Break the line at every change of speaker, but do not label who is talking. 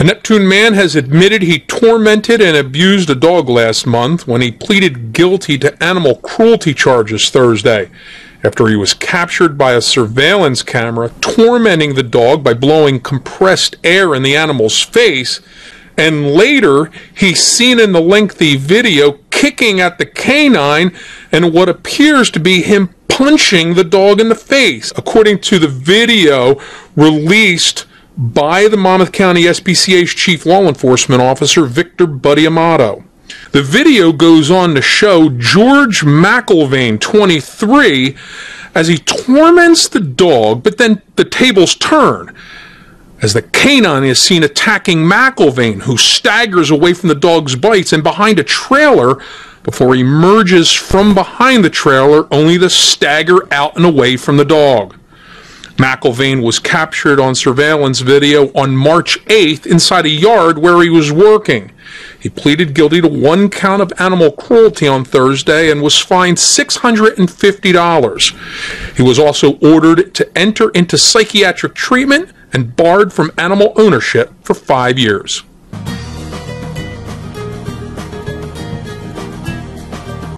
A Neptune man has admitted he tormented and abused a dog last month when he pleaded guilty to animal cruelty charges Thursday after he was captured by a surveillance camera tormenting the dog by blowing compressed air in the animal's face. And later, he's seen in the lengthy video kicking at the canine and what appears to be him punching the dog in the face. According to the video released by the Monmouth County SPCA's Chief Law Enforcement Officer Victor Buddy Amato. The video goes on to show George McIlvain, 23, as he torments the dog, but then the tables turn as the canine is seen attacking McIlvain, who staggers away from the dog's bites and behind a trailer before he emerges from behind the trailer, only to stagger out and away from the dog. McIlvain was captured on surveillance video on March 8th inside a yard where he was working. He pleaded guilty to one count of animal cruelty on Thursday and was fined $650. He was also ordered to enter into psychiatric treatment and barred from animal ownership for five years.